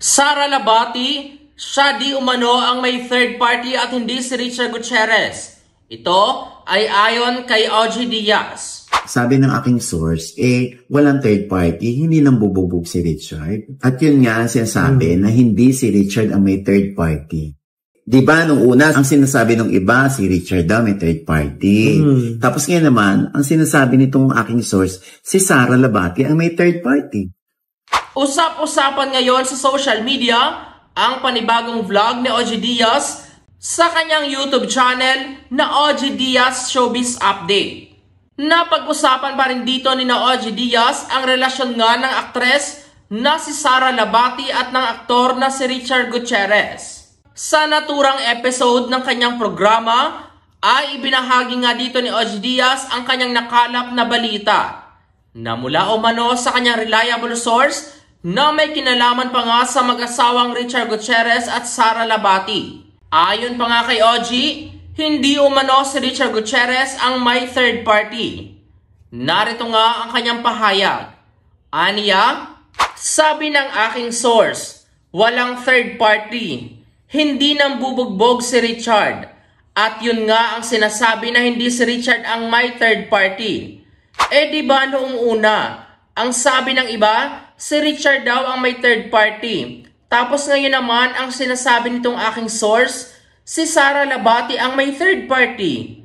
Sara Labati, siya di umano ang may third party at hindi si Richard Gutierrez. Ito ay ayon kay OG Diaz. Sabi ng aking source, eh, walang third party, hindi nang bububog si Richard. At yun nga ang sinasabi na hindi si Richard ang may third party. Di ba nung una, ang sinasabi ng iba, si Richard daw may third party. Tapos ngayon naman, ang sinasabi nitong aking source, si Sara Labati ang may third party. Usap-usapan ngayon sa social media ang panibagong vlog ni OG Diaz sa kanyang YouTube channel na OG Diaz Showbiz Update. Napag-usapan pa rin dito ni na Diaz ang relasyon nga ng aktres na si Sara Labati at ng aktor na si Richard Gutierrez. Sa naturang episode ng kanyang programa ay ibinahagi nga dito ni OG Diaz ang kanyang nakalap na balita na mula umano sa kanyang reliable source na may kinalaman pa nga sa mag-asawang Richard Gutierrez at Sara Labati. Ayon pa nga kay OG, hindi umano si Richard Gutierrez ang may third party. Narito nga ang kanyang pahayag. Aniya, sabi ng aking source, walang third party. Hindi nang bubugbog si Richard. At yun nga ang sinasabi na hindi si Richard ang may third party. Eh di ba noong una, ang sabi ng iba, si Richard daw ang may third party. Tapos ngayon naman ang sinasabi nitong aking source, si Sara Labati ang may third party.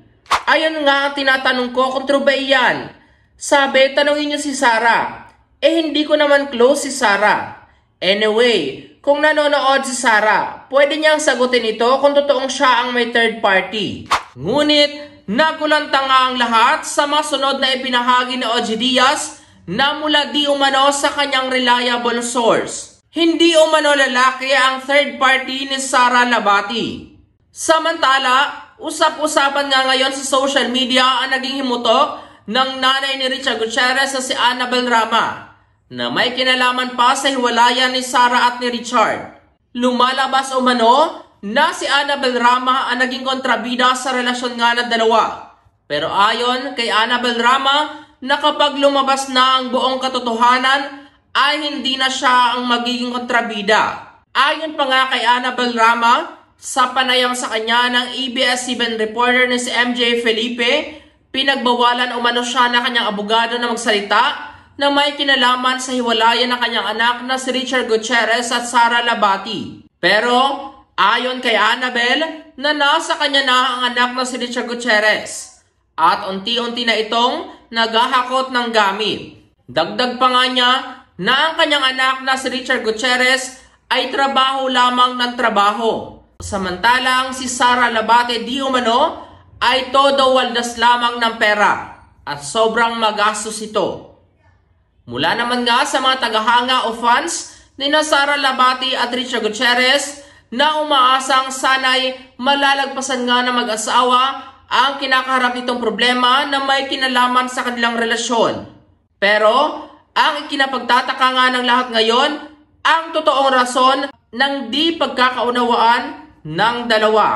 Ayon nga ang tinatanong ko kung true ba iyan. Sabi, tanongin niyo si Sara. Eh hindi ko naman close si Sara. Anyway, kung nanonood si Sara, pwede niyang sagutin ito kung totoong siya ang may third party. Ngunit, nagulanta nga ang lahat sa masunod na ipinahagi ni OG Diaz na mula di umano sa kanyang reliable source. Hindi umano lalaki ang third party ni Sara Labati. Samantala, usap-usapan nga ngayon sa social media ang naging himutok ng nanay ni Richard Gutierrez na si Annabel Rama na may kinalaman pa sa hiwalayan ni Sara at ni Richard. Lumalabas umano na si Annabel Rama ang naging kontrabida sa relasyon nga ng dalawa. Pero ayon kay Annabel Rama, na kapag lumabas na ang buong katotohanan ay hindi na siya ang magiging kontrabida. Ayon pa nga kay Annabel Rama, sa panayam sa kanya ng EBS-7 reporter na si MJ Felipe, pinagbawalan umano siya na kanyang abogado na magsalita na may kinalaman sa hiwalayan ng kanyang anak na si Richard Gutierrez at Sara Labati. Pero, ayon kay Annabel, na nasa kanya na ang anak na si Richard Gutierrez. At unti-unti na itong naghahakot ng gamit. Dagdag pa nga niya na ang kanyang anak na si Richard Gutierrez ay trabaho lamang ng trabaho. Samantalang si Sara Labate di umano ay todo waldas lamang ng pera at sobrang magastos ito. Mula naman nga sa mga tagahanga o fans ni na Sara Labati at Richard Gutierrez na umaasang sanay malalagpasan nga ng mag-asawa ang kinakaharap nitong problema na may kinalaman sa kanilang relasyon. Pero, ang ikinapagtataka nga ng lahat ngayon, ang totoong rason ng di pagkakaunawaan ng dalawa.